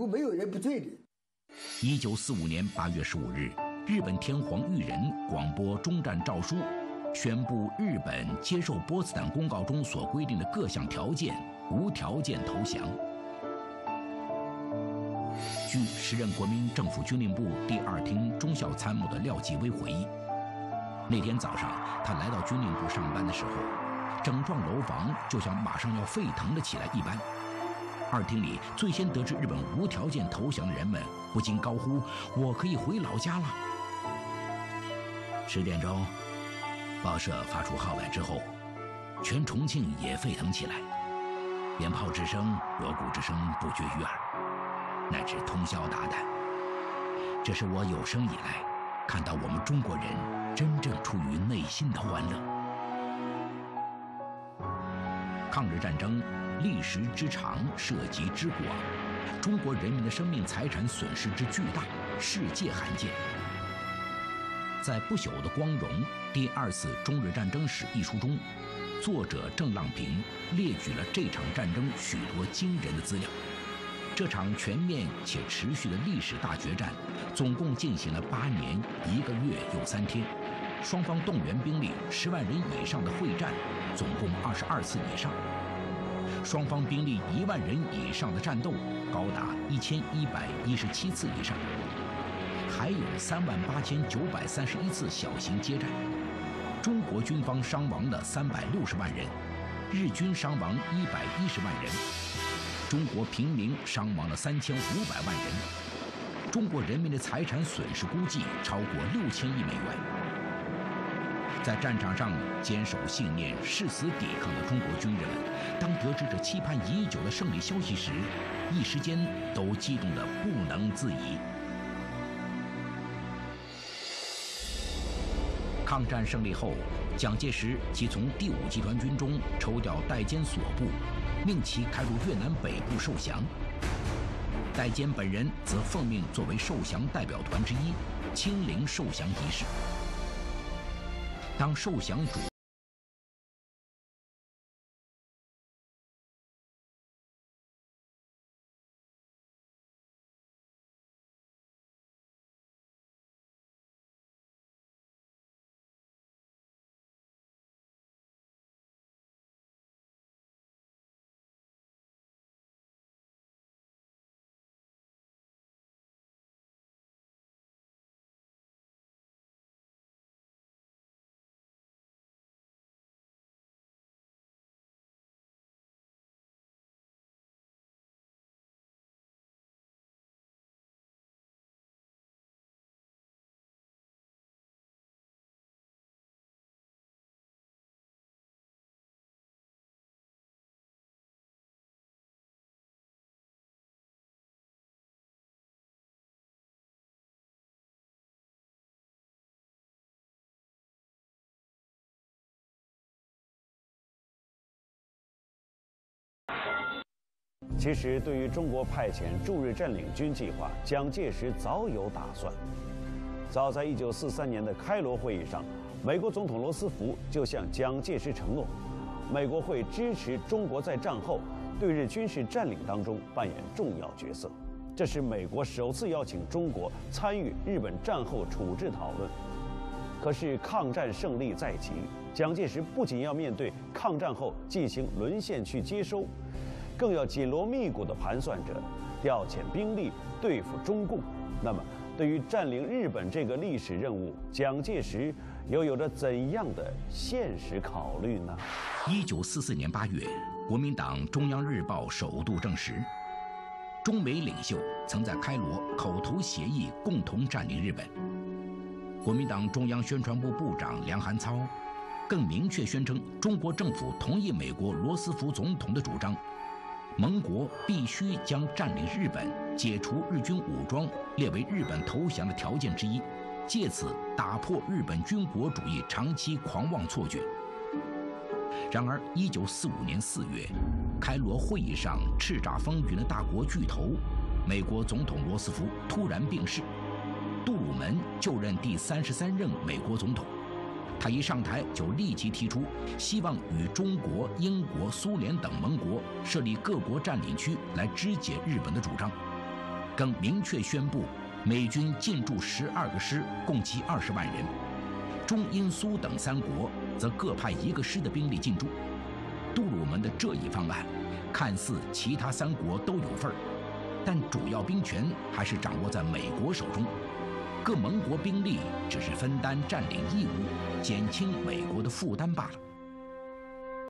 我没有人不对的。一九四五年八月十五日，日本天皇裕仁广播终战诏书，宣布日本接受波茨坦公告中所规定的各项条件，无条件投降。据时任国民政府军令部第二厅中校参谋的廖继威回忆，那天早上他来到军令部上班的时候，整幢楼房就像马上要沸腾了起来一般。二厅里最先得知日本无条件投降的人们不禁高呼：“我可以回老家了！”十点钟，报社发出号外之后，全重庆也沸腾起来，鞭炮之声、锣鼓之声不绝于耳，乃至通宵达旦。这是我有生以来看到我们中国人真正出于内心的欢乐。抗日战争。历时之长，涉及之广，中国人民的生命财产损失之巨大，世界罕见。在《不朽的光荣：第二次中日战争史》一书中，作者郑浪平列举了这场战争许多惊人的资料。这场全面且持续的历史大决战，总共进行了八年一个月又三天，双方动员兵力十万人以上的会战，总共二十二次以上。双方兵力一万人以上的战斗高达一千一百一十七次以上，还有三万八千九百三十一次小型接战。中国军方伤亡了三百六十万人，日军伤亡一百一十万人，中国平民伤亡了三千五百万人，中国人民的财产损失估计超过六千亿美元。在战场上坚守信念、誓死抵抗的中国军人们，当得知这期盼已久的胜利消息时，一时间都激动得不能自已。抗战胜利后，蒋介石即从第五集团军中抽调戴坚所部，命其开入越南北部受降。戴坚本人则奉命作为受降代表团之一，亲临受降仪式。当受降主。其实，对于中国派遣驻日占领军计划，蒋介石早有打算。早在1943年的开罗会议上，美国总统罗斯福就向蒋介石承诺，美国会支持中国在战后对日军事占领当中扮演重要角色。这是美国首次邀请中国参与日本战后处置讨论。可是，抗战胜利在即，蒋介石不仅要面对抗战后进行沦陷区接收。更要紧锣密鼓地盘算着调遣兵力对付中共。那么，对于占领日本这个历史任务，蒋介石又有着怎样的现实考虑呢？一九四四年八月，国民党中央日报首度证实，中美领袖曾在开罗口头协议共同占领日本。国民党中央宣传部部长梁寒操更明确宣称，中国政府同意美国罗斯福总统的主张。盟国必须将占领日本、解除日军武装列为日本投降的条件之一，借此打破日本军国主义长期狂妄错觉。然而，1945年4月，开罗会议上叱咤风云的大国巨头——美国总统罗斯福突然病逝，杜鲁门就任第三十三任美国总统。他一上台就立即提出希望与中国、英国、苏联等盟国设立各国占领区来肢解日本的主张。更明确宣布，美军进驻十二个师，共计二十万人。中、英、苏等三国则各派一个师的兵力进驻。杜鲁门的这一方案，看似其他三国都有份儿，但主要兵权还是掌握在美国手中。各盟国兵力只是分担占领义务，减轻美国的负担罢了。